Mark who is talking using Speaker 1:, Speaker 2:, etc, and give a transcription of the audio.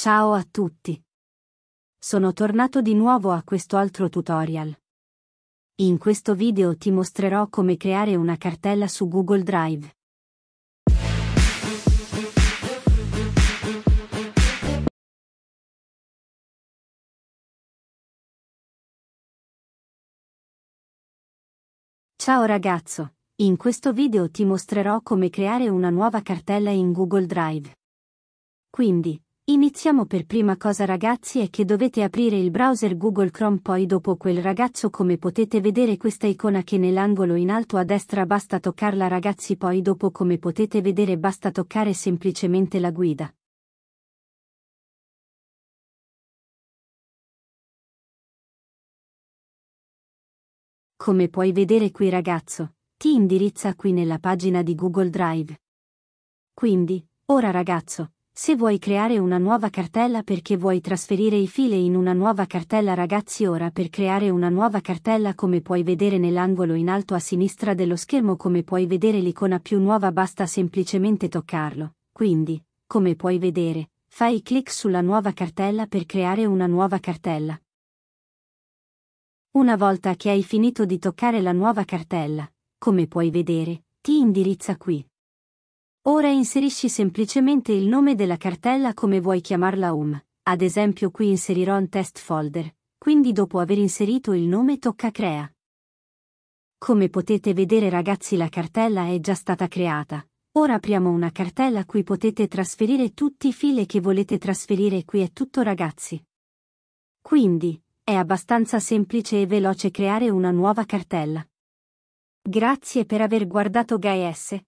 Speaker 1: Ciao a tutti. Sono tornato di nuovo a questo altro tutorial. In questo video ti mostrerò come creare una cartella su Google Drive. Ciao ragazzo, in questo video ti mostrerò come creare una nuova cartella in Google Drive. Quindi, Iniziamo per prima cosa ragazzi è che dovete aprire il browser Google Chrome poi dopo quel ragazzo come potete vedere questa icona che nell'angolo in alto a destra basta toccarla ragazzi poi dopo come potete vedere basta toccare semplicemente la guida. Come puoi vedere qui ragazzo, ti indirizza qui nella pagina di Google Drive. Quindi, ora ragazzo, se vuoi creare una nuova cartella perché vuoi trasferire i file in una nuova cartella ragazzi ora per creare una nuova cartella come puoi vedere nell'angolo in alto a sinistra dello schermo come puoi vedere l'icona più nuova basta semplicemente toccarlo. Quindi, come puoi vedere, fai clic sulla nuova cartella per creare una nuova cartella. Una volta che hai finito di toccare la nuova cartella, come puoi vedere, ti indirizza qui. Ora inserisci semplicemente il nome della cartella come vuoi chiamarla home. Ad esempio qui inserirò un test folder, quindi dopo aver inserito il nome tocca crea. Come potete vedere ragazzi la cartella è già stata creata. Ora apriamo una cartella cui potete trasferire tutti i file che volete trasferire qui è tutto ragazzi. Quindi, è abbastanza semplice e veloce creare una nuova cartella. Grazie per aver guardato GaiS.